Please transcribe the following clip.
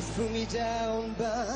threw me down, but